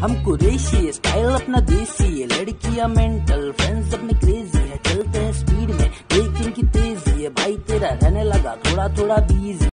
हमको कुरेशी स्टाइल अपना देसी है। लड़कियाँ मेंटल फ्रेंड्स अपने क्रेजी है। चलते हैं स्पीड में लेकिन की तेज़ी है। भाई तेरा रहने लगा थोड़ा थोड़ा बीजी